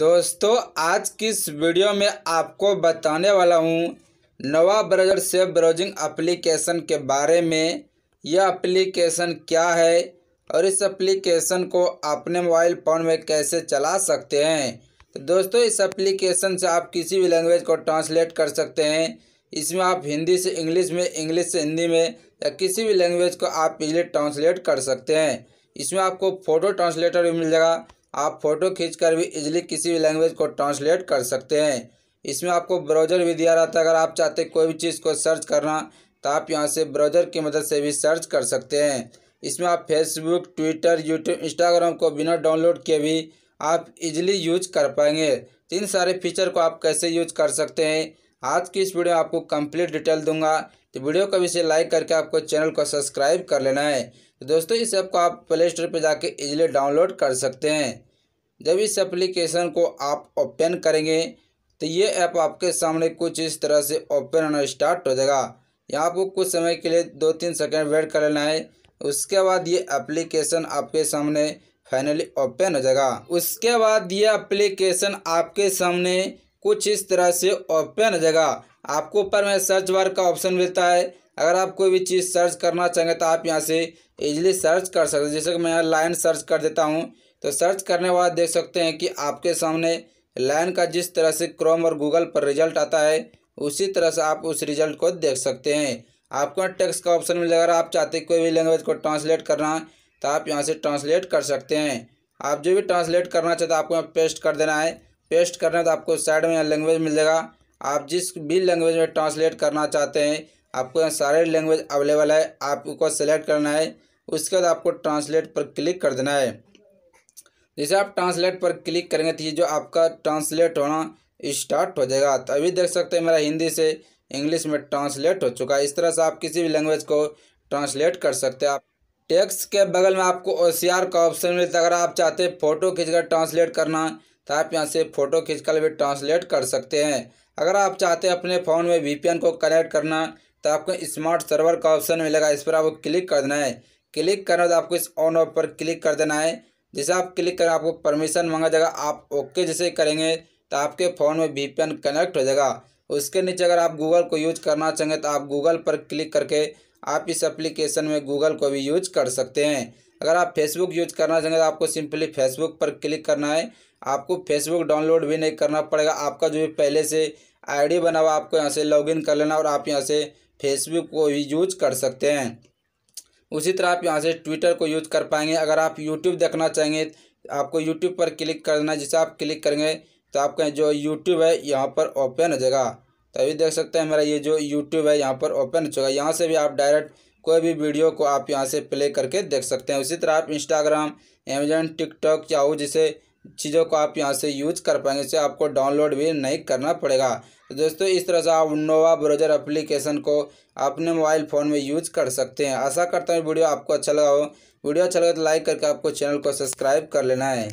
दोस्तों, आज की इस वीडियो में आपको बताने वाला हूँ नवा ब्राउज़र से ब्राउजिंग एप्लीकेशन के बारे में। यह एप्लीकेशन क्या है और इस एप्लीकेशन को अपने मोबाइल फ़ोन में कैसे चला सकते हैं? तो दोस्तों, इस एप्लीकेशन से आप किसी भी लैंग्वेज को ट्रांसलेट कर सकते हैं। इसमें आप हिंदी से इंग्लिश में इंग्लिश से हिंदी में या किसी भी लैंग्वेज को आप इजीली ट्रांसलेट कर सकते हैं। इसमें आपको फ़ोटो ट्रांसलेटर भी मिल जाएगा आप फ़ोटो खींचकर भी इजीली किसी भी लैंग्वेज को ट्रांसलेट कर सकते हैं। इसमें आपको ब्राउज़र भी दिया रहता है। अगर आप चाहते कोई भी चीज़ को सर्च करना तो आप यहाँ से ब्राउज़र की मदद से भी सर्च कर सकते हैं। इसमें आप फेसबुक ट्विटर यूट्यूब इंस्टाग्राम को बिना डाउनलोड किए भी आप इजीली यूज़ कर पाएँगे। तो इन सारे फीचर को आप कैसे यूज़ कर सकते हैं? आज की इस वीडियो में आपको कंप्लीट डिटेल दूँगा। तो वीडियो को भी से लाइक करके आपको चैनल को सब्सक्राइब कर लेना है। तो दोस्तों, इस ऐप को आप प्ले स्टोर पर जाके इजीली डाउनलोड कर सकते हैं। जब इस एप्लीकेशन को आप ओपन करेंगे तो ये ऐप आपके सामने कुछ इस तरह से ओपन होना स्टार्ट हो जाएगा। यहाँ आपको कुछ समय के लिए दो तीन सेकेंड वेट कर लेना है। उसके बाद ये एप्लीकेशन आपके सामने फाइनली ओपन हो जाएगा। उसके बाद ये एप्लीकेशन आपके सामने कुछ इस तरह से ओपन हो जाएगा। आपको ऊपर में सर्च बार का ऑप्शन मिलता है। अगर आप कोई भी चीज़ सर्च करना चाहेंगे तो आप यहाँ से इजीली सर्च कर सकते हैं। जैसे कि मैं यहाँ लाइन सर्च कर देता हूँ तो सर्च करने के बाद देख सकते हैं कि आपके सामने लाइन का जिस तरह से क्रोम और गूगल पर रिज़ल्ट आता है, उसी तरह से आप उस रिज़ल्ट को देख सकते हैं। आपको टेक्स्ट का ऑप्शन मिल जाएगा अगर आप चाहते कोई भी लैंग्वेज को ट्रांसलेट करना तो आप यहाँ से ट्रांसलेट कर सकते हैं। आप जो भी ट्रांसलेट करना चाहते हैं, आपको यहाँ पेस्ट कर देना है। पेस्ट करना है तो आपको साइड में यहाँ लैंग्वेज मिल जाएगा आप जिस भी लैंग्वेज में ट्रांसलेट करना चाहते हैं, आपको यहाँ सारे लैंग्वेज अवेलेबल है, आपको सेलेक्ट करना है, उसके बाद आपको ट्रांसलेट पर क्लिक कर देना है। जैसे आप ट्रांसलेट पर क्लिक करेंगे तो ये जो आपका ट्रांसलेट होना स्टार्ट हो जाएगा। तो अभी देख सकते हैं मेरा हिंदी से इंग्लिश में ट्रांसलेट हो चुका है। इस तरह से आप किसी भी लैंग्वेज को ट्रांसलेट कर सकते हैं आप। टेक्स्ट के बगल में आपको ओसीआर का ऑप्शन मिलता है। अगर आप चाहते हैं फ़ोटो खींचकर ट्रांसलेट करना तो आप यहाँ से फ़ोटो खींचकर भी ट्रांसलेट कर सकते हैं। अगर आप चाहते हैं अपने फ़ोन में वीपीएन को कनेक्ट करना तो आपको स्मार्ट सर्वर का ऑप्शन मिलेगा। इस पर आपको क्लिक कर देना है। क्लिक करना तो आपको इस ऑन ऑफ़ पर क्लिक कर देना है। जैसे आप क्लिक करें, आपको परमिशन मांगा जाएगा। आप ओके जैसे करेंगे तो आपके फ़ोन में वीपीएन कनेक्ट हो जाएगा। उसके नीचे अगर आप गूगल को यूज़ करना चाहेंगे तो आप गूगल पर क्लिक करके आप इस एप्लीकेशन में गूगल को भी यूज़ कर सकते हैं। अगर आप फेसबुक यूज़ करना चाहेंगे तो आपको सिंपली फेसबुक पर क्लिक करना है। आपको फेसबुक डाउनलोड भी नहीं करना पड़ेगा। आपका जो भी पहले से आईडी बना हुआ आपको यहाँ से लॉगिन कर लेना और आप यहाँ से फेसबुक को भी यूज़ कर सकते हैं। उसी तरह आप यहाँ से ट्विटर को यूज़ कर पाएँगे। अगर आप यूट्यूब देखना चाहेंगे, आपको यूट्यूब पर क्लिक करना है। जिसे आप क्लिक करेंगे तो आपका जो यूट्यूब है, यहाँ पर ओपन हो जाएगा। तो अभी देख सकते हैं मेरा ये जो यूट्यूब है यहाँ पर ओपन हो चुका है। यहाँ से भी आप डायरेक्ट कोई भी वीडियो को आप यहाँ से प्ले करके देख सकते हैं। उसी तरह आप इंस्टाग्राम अमेजन टिकटॉक याहू जैसे चीज़ों को आप यहाँ से यूज़ कर पाएँगे। इसे आपको डाउनलोड भी नहीं करना पड़ेगा। तो दोस्तों, इस तरह से आप नोवा ब्राउज़र एप्लीकेशन को अपने मोबाइल फ़ोन में यूज़ कर सकते हैं। आशा करता हूँ वीडियो आपको अच्छा लगा हो। वीडियो अच्छा लगा तो लाइक करके आपको चैनल को सब्सक्राइब कर लेना है।